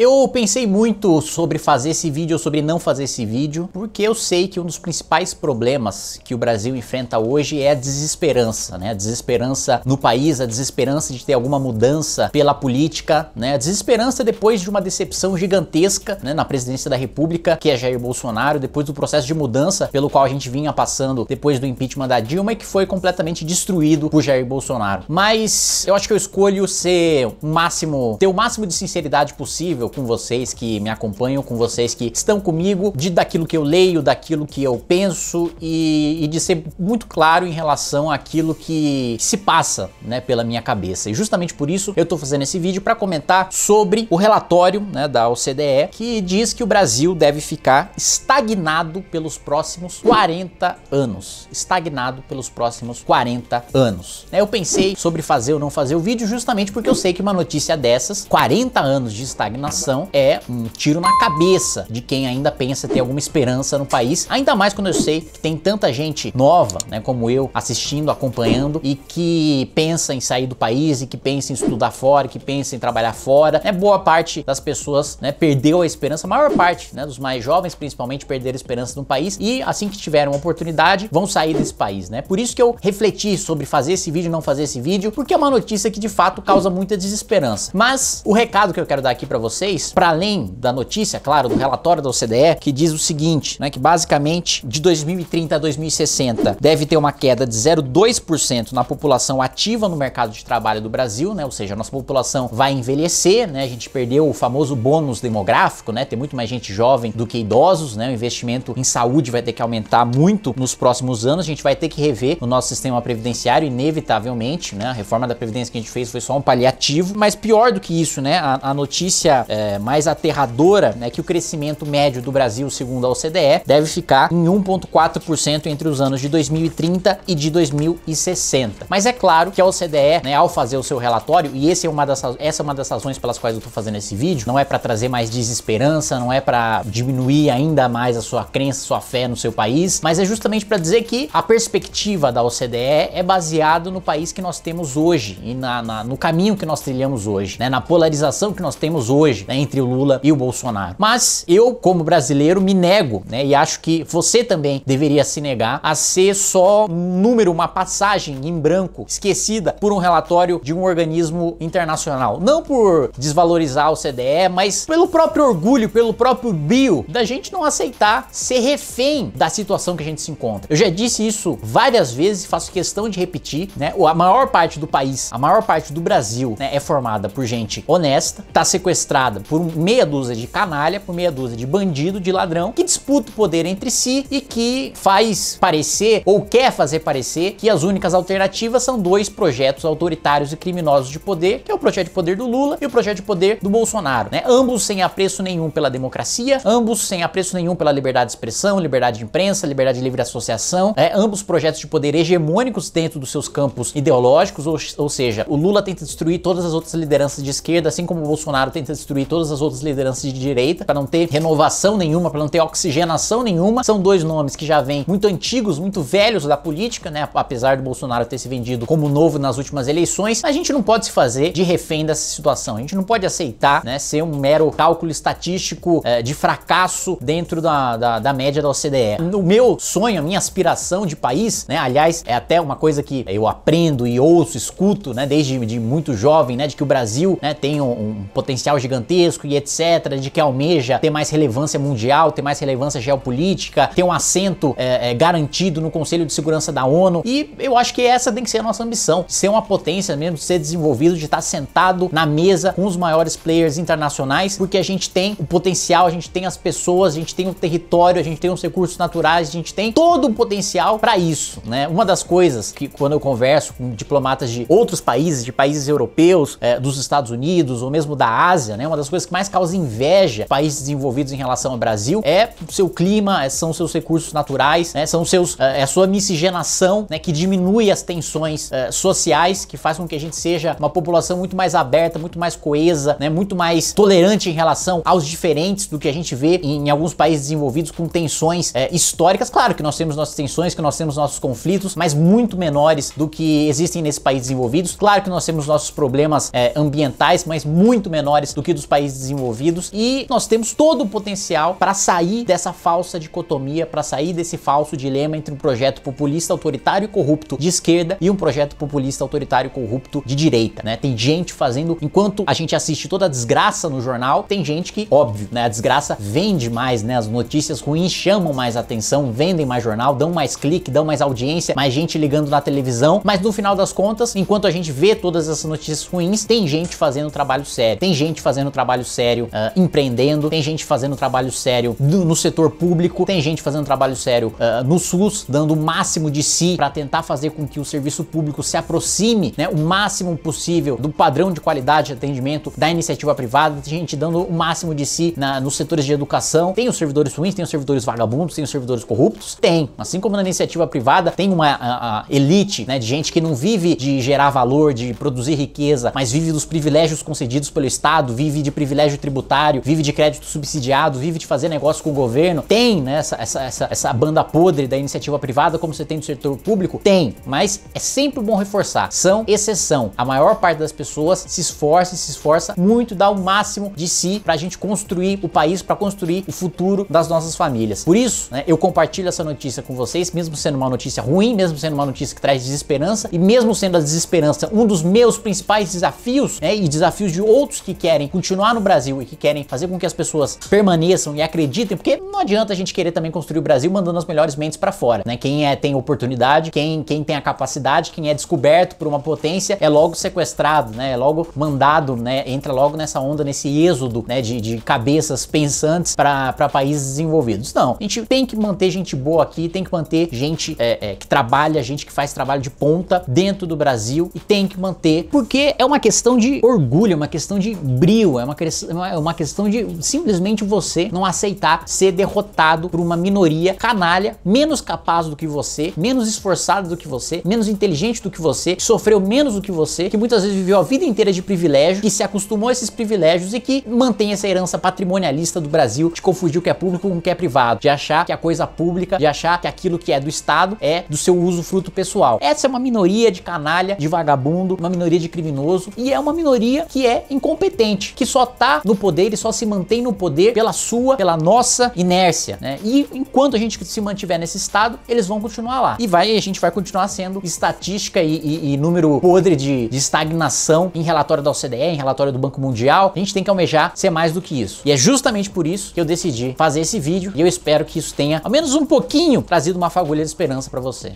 Eu pensei muito sobre fazer esse vídeo ou sobre não fazer esse vídeo, porque eu sei que um dos principais problemas que o Brasil enfrenta hoje é a desesperança, né? A desesperança no país, a desesperança de ter alguma mudança pela política, né? A desesperança depois de uma decepção gigantesca, né, na presidência da República, que é Jair Bolsonaro, depois do processo de mudança pelo qual a gente vinha passando depois do impeachment da Dilma e que foi completamente destruído por Jair Bolsonaro. Mas eu acho que eu escolho ser o máximo, ter o máximo de sinceridade possível com vocês que me acompanham, com vocês que estão comigo, de daquilo que eu leio, daquilo que eu penso e, e de ser muito claro em relação àquilo que se passa, né, pela minha cabeça. E justamente por isso eu estou fazendo esse vídeo para comentar sobre o relatório, né, da OCDE que diz que o Brasil deve ficar estagnado pelos próximos 40 anos. Estagnado pelos próximos 40 anos. Eu pensei sobre fazer ou não fazer o vídeo justamente porque eu sei que uma notícia dessas, 40 anos de estagnação é um tiro na cabeça de quem ainda pensa ter alguma esperança no país, ainda mais quando eu sei que tem tanta gente nova, né, como eu, assistindo, acompanhando e que pensa em sair do país e que pensa em estudar fora, que pensa em trabalhar fora. Né, boa parte das pessoas né, perdeu a esperança, a maior parte né, dos mais jovens principalmente perderam a esperança no país e assim que tiveram uma oportunidade vão sair desse país, né? Por isso que eu refleti sobre fazer esse vídeo, não fazer esse vídeo, porque é uma notícia que de fato causa muita desesperança. Mas o recado que eu quero dar aqui para vocês vocês, para além da notícia, claro, do relatório da OCDE, que diz o seguinte, né, que basicamente de 2030 a 2060 deve ter uma queda de 0,2% na população ativa no mercado de trabalho do Brasil, né, ou seja, a nossa população vai envelhecer, né, a gente perdeu o famoso bônus demográfico, né, tem muito mais gente jovem do que idosos, né, o investimento em saúde vai ter que aumentar muito nos próximos anos, a gente vai ter que rever o nosso sistema previdenciário, inevitavelmente, né, a reforma da Previdência que a gente fez foi só um paliativo, mas pior do que isso, né, a, a notícia é, mais aterradora é que o crescimento médio do Brasil, segundo a OCDE, deve ficar em 1,4% entre os anos de 2030 e de 2060. Mas é claro que a OCDE, né, ao fazer o seu relatório, e esse é uma das, essa é uma das razões pelas quais eu estou fazendo esse vídeo, não é para trazer mais desesperança, não é para diminuir ainda mais a sua crença, sua fé no seu país, mas é justamente para dizer que a perspectiva da OCDE é baseada no país que nós temos hoje e na, na, no caminho que nós trilhamos hoje, né, na polarização que nós temos hoje né, entre o Lula e o Bolsonaro. Mas eu, como brasileiro, me nego, né, e acho que você também deveria se negar a ser só um número, uma passagem em branco, esquecida por um relatório de um organismo internacional. Não por desvalorizar o CDE, mas pelo próprio orgulho, pelo próprio brio da gente não aceitar ser refém da situação que a gente se encontra. Eu já disse isso várias vezes faço questão de repetir, né? A maior parte do país, a maior parte do Brasil, né, é formada por gente honesta, tá sequestrada formada por meia dúzia de canalha, por meia dúzia de bandido, de ladrão, que disputa o poder entre si e que faz parecer ou quer fazer parecer que as únicas alternativas são dois projetos autoritários e criminosos de poder, que é o projeto de poder do Lula e o projeto de poder do Bolsonaro, né? Ambos sem apreço nenhum pela democracia, ambos sem apreço nenhum pela liberdade de expressão, liberdade de imprensa, liberdade de livre associação, né? ambos projetos de poder hegemônicos dentro dos seus campos ideológicos, ou, ou seja, o Lula tenta destruir todas as outras lideranças de esquerda, assim como o Bolsonaro tenta destruir todas as outras lideranças de direita, para não ter renovação nenhuma, para não ter oxigenação nenhuma. São dois nomes que já vêm muito antigos, muito velhos da política, né? Apesar do Bolsonaro ter se vendido como novo nas últimas eleições, a gente não pode se fazer de refém dessa situação. A gente não pode aceitar, né, ser um mero cálculo estatístico é, de fracasso dentro da, da, da média da OCDE. O meu sonho, a minha aspiração de país, né? Aliás, é até uma coisa que eu aprendo e ouço, escuto, né, desde de muito jovem, né, de que o Brasil, né, tem um, um potencial gigantesco gigantesco e etc., de que almeja ter mais relevância mundial, ter mais relevância geopolítica, ter um assento é, é, garantido no Conselho de Segurança da ONU. E eu acho que essa tem que ser a nossa ambição, ser uma potência mesmo, ser desenvolvido, de estar sentado na mesa com os maiores players internacionais, porque a gente tem o potencial, a gente tem as pessoas, a gente tem o território, a gente tem os recursos naturais, a gente tem todo o potencial para isso, né? Uma das coisas que quando eu converso com diplomatas de outros países, de países europeus, é, dos Estados Unidos ou mesmo da Ásia, né? Uma das coisas que mais causa inveja países desenvolvidos em relação ao Brasil é o seu clima, é, são seus recursos naturais, né, são seus, é, é a sua miscigenação, né, que diminui as tensões é, sociais, que faz com que a gente seja uma população muito mais aberta, muito mais coesa, né, muito mais tolerante em relação aos diferentes do que a gente vê em, em alguns países desenvolvidos com tensões é, históricas. Claro que nós temos nossas tensões, que nós temos nossos conflitos, mas muito menores do que existem nesse país desenvolvidos. Claro que nós temos nossos problemas é, ambientais, mas muito menores do que dos países desenvolvidos e nós temos todo o potencial para sair dessa falsa dicotomia, para sair desse falso dilema entre um projeto populista, autoritário e corrupto de esquerda e um projeto populista, autoritário e corrupto de direita, né? Tem gente fazendo, enquanto a gente assiste toda a desgraça no jornal, tem gente que, óbvio, né, a desgraça vende mais, né? As notícias ruins chamam mais atenção, vendem mais jornal, dão mais clique, dão mais audiência, mais gente ligando na televisão, mas no final das contas, enquanto a gente vê todas essas notícias ruins, tem gente fazendo trabalho sério, tem gente fazendo trabalho sério uh, empreendendo, tem gente fazendo trabalho sério no, no setor público, tem gente fazendo trabalho sério uh, no SUS, dando o máximo de si para tentar fazer com que o serviço público se aproxime, né, o máximo possível do padrão de qualidade de atendimento da iniciativa privada, tem gente dando o máximo de si na, nos setores de educação, tem os servidores ruins, tem os servidores vagabundos, tem os servidores corruptos, tem, assim como na iniciativa privada tem uma a, a elite, né, de gente que não vive de gerar valor, de produzir riqueza, mas vive dos privilégios concedidos pelo Estado, vive de privilégio tributário, vive de crédito subsidiado, vive de fazer negócio com o governo. Tem, né, essa, essa, essa, essa banda podre da iniciativa privada, como você tem no setor público? Tem, mas é sempre bom reforçar. São exceção. A maior parte das pessoas se esforça e se esforça muito, dá o máximo de si pra gente construir o país, para construir o futuro das nossas famílias. Por isso, né, eu compartilho essa notícia com vocês, mesmo sendo uma notícia ruim, mesmo sendo uma notícia que traz desesperança e mesmo sendo a desesperança um dos meus principais desafios, né, e desafios de outros que querem continuar no Brasil e que querem fazer com que as pessoas permaneçam e acreditem, porque não adianta a gente querer também construir o Brasil mandando as melhores mentes para fora, né? Quem é tem oportunidade, quem, quem tem a capacidade, quem é descoberto por uma potência é logo sequestrado, né? É logo mandado, né? Entra logo nessa onda, nesse êxodo, né? De, de cabeças pensantes para países desenvolvidos. Não, a gente tem que manter gente boa aqui, tem que manter gente é, é, que trabalha, gente que faz trabalho de ponta dentro do Brasil e tem que manter, porque é uma questão de orgulho, é uma questão de é uma, é uma questão de simplesmente você não aceitar ser derrotado por uma minoria canalha, menos capaz do que você, menos esforçado do que você, menos inteligente do que você, que sofreu menos do que você, que muitas vezes viveu a vida inteira de privilégio, que se acostumou a esses privilégios e que mantém essa herança patrimonialista do Brasil de confundir o que é público com o que é privado, de achar que a coisa pública, de achar que aquilo que é do Estado é do seu uso fruto pessoal. Essa é uma minoria de canalha, de vagabundo, uma minoria de criminoso e é uma minoria que é incompetente, que só tá no poder e só se mantém no poder pela sua, pela nossa inércia, né? E enquanto a gente se mantiver nesse estado, eles vão continuar lá. E vai, a gente vai continuar sendo estatística e, e, e número podre de, de estagnação em relatório da OCDE, em relatório do Banco Mundial. A gente tem que almejar ser mais do que isso. E é justamente por isso que eu decidi fazer esse vídeo e eu espero que isso tenha ao menos um pouquinho trazido uma fagulha de esperança para você.